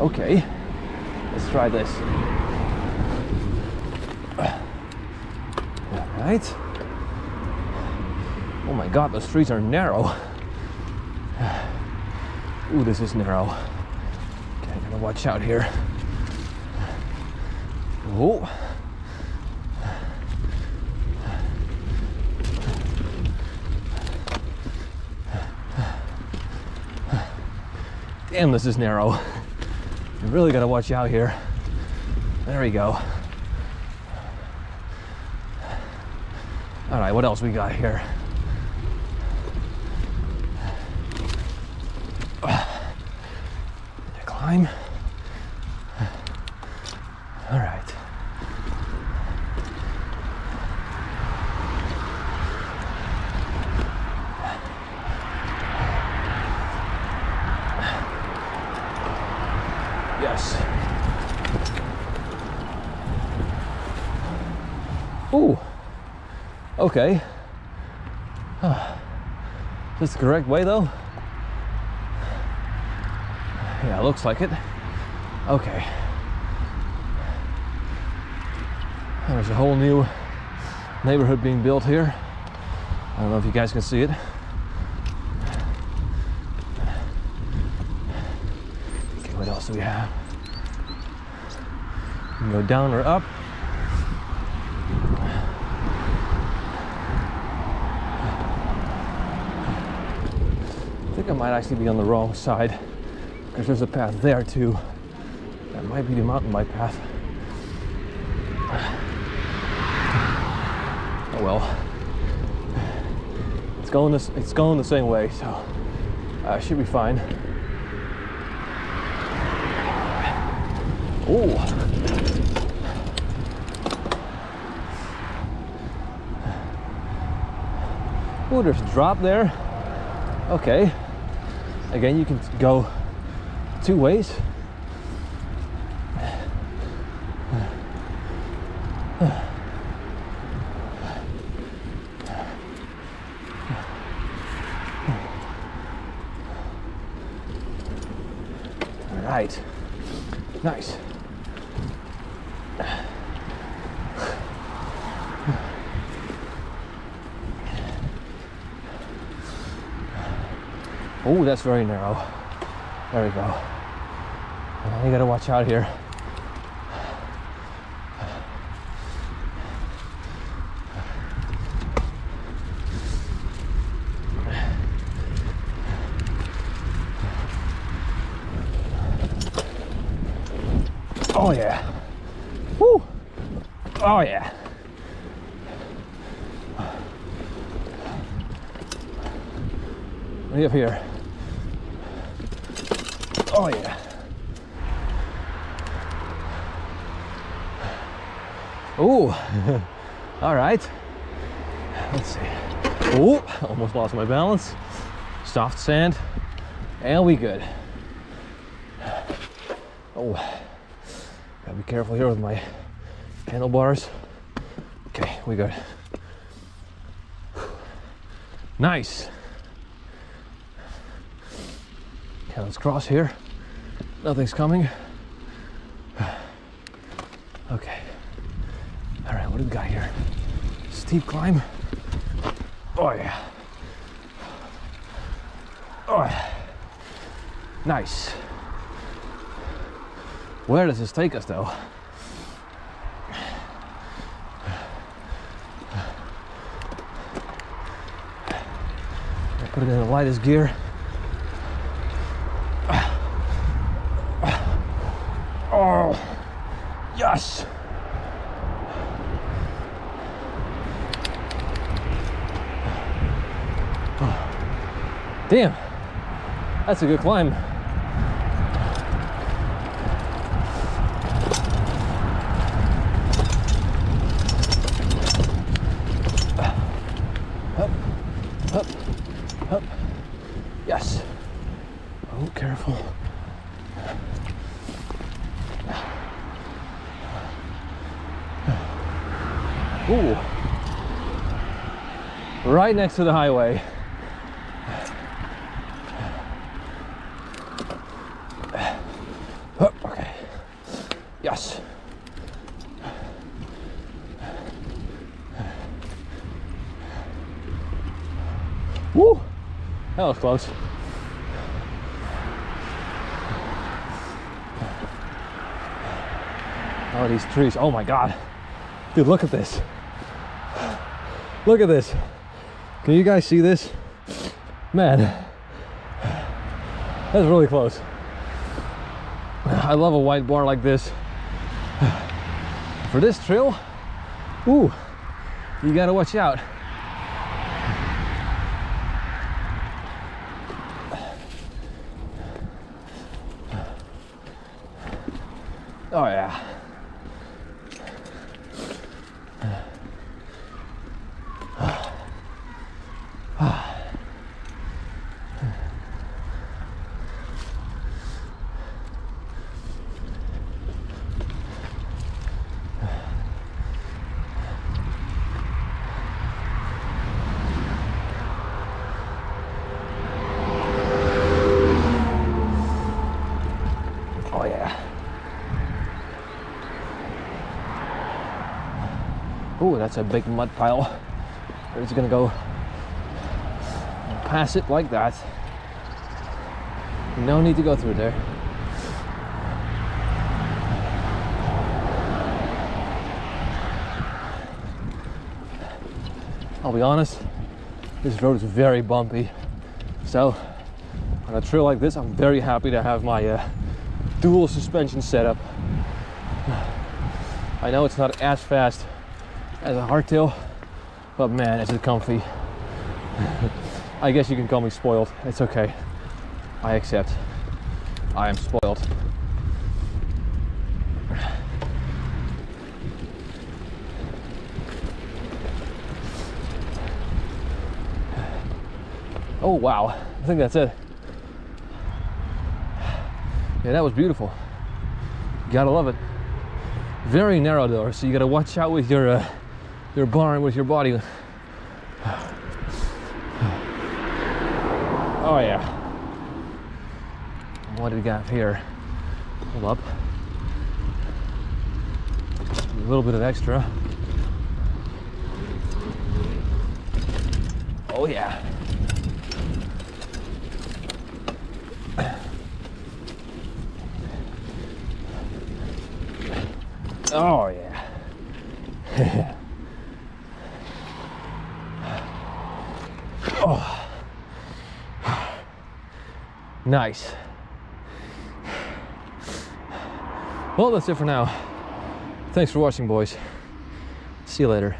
Okay, let's try this. All right. Oh my god, the streets are narrow. Ooh, this is narrow. Okay, I gotta watch out here. Oh. Damn, this is narrow. You really gotta watch out here. There we go. All right, what else we got here? Climb. All right. Yes. Ooh. Okay. Huh. Is this the correct way though? Yeah, looks like it. Okay. There's a whole new neighborhood being built here. I don't know if you guys can see it. Okay, what else do we have? You can go down or up. I think I might actually be on the wrong side because there's a path there too. That might be the mountain bike path. Oh well. It's going this it's going the same way, so uh, should be fine. Oh. Oh, there's a drop there. Okay. Again, you can go two ways. All right. Nice. Oh, that's very narrow. There we go. Uh, You gotta watch out here. Oh yeah. Woo. Oh yeah. You have here? Oh yeah. Ooh. All right. Let's see. Ooh, almost lost my balance. Soft sand. And we good. Oh. Gotta be careful here with my handlebars. Okay, we good. Nice. Okay, let's cross here. Nothing's coming. Okay. All right, what do we got here? Steep climb. Oh yeah. Oh, yeah. nice. Where does this take us though? Put it in the lightest gear. Oh, yes. Damn, that's a good climb. Ooh. Right next to the highway. Oh, okay. Yes. Woo! That was close. Oh, these trees. Oh my God. Dude, look at this. Look at this. Can you guys see this? Man, that's really close. I love a white bar like this. For this trail, ooh, you gotta watch out. Oh yeah. Oh yeah. Oh, that's a big mud pile. Just gonna go pass it like that. No need to go through there. I'll be honest, this road is very bumpy. So, on a trail like this, I'm very happy to have my uh, dual suspension setup. I know it's not as fast as a hardtail, but man, is it comfy. I guess you can call me spoiled. It's okay. I accept. I am spoiled. Oh wow, I think that's it. Yeah, that was beautiful. Gotta love it. Very narrow though, so you gotta watch out with your uh, your bar and with your body. Oh yeah. What do we got here? Hold up. A little bit of extra. Oh yeah. Oh yeah. Oh. Nice. Well, that's it for now. Thanks for watching, boys. See you later.